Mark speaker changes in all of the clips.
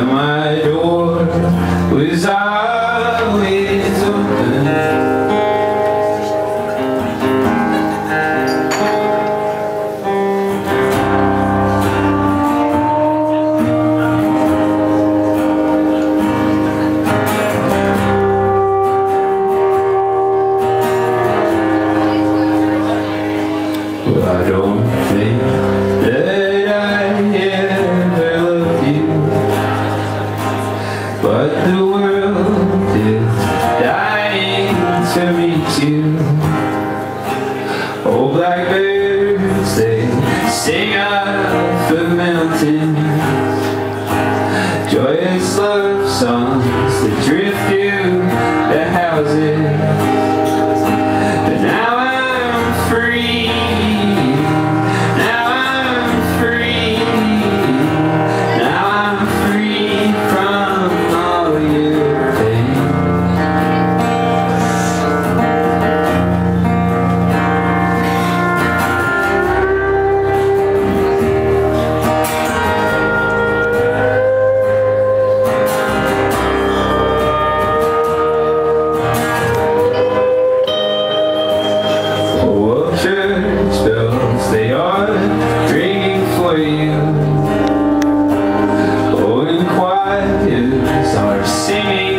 Speaker 1: am I to meet you. Oh, blackbirds, they sing out the mountain. eyes are singing.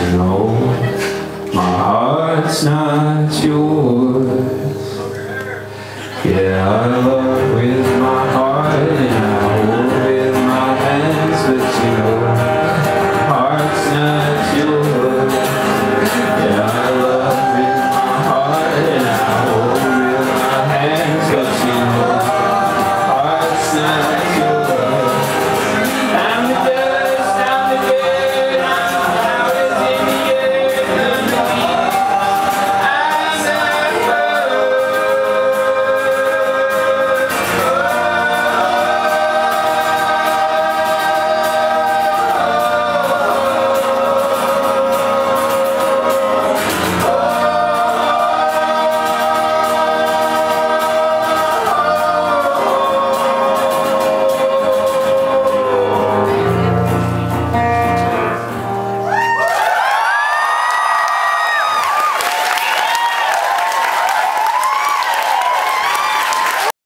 Speaker 1: you know my heart's not yours. Yeah, I love.